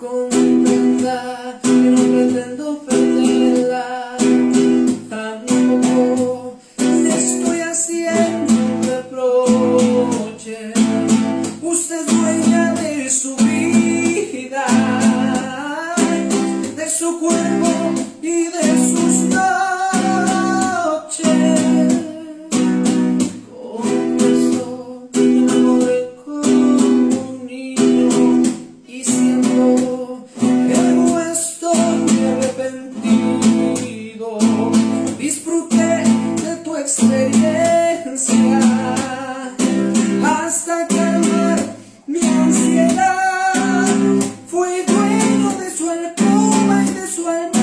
comprenda que no pretendo perderla, tampoco le estoy haciendo reproche. Usted dueña de su vida, de su cuerpo. experiencia hasta calmar mi ansiedad. Fui dueño de su alcoba y de su alma.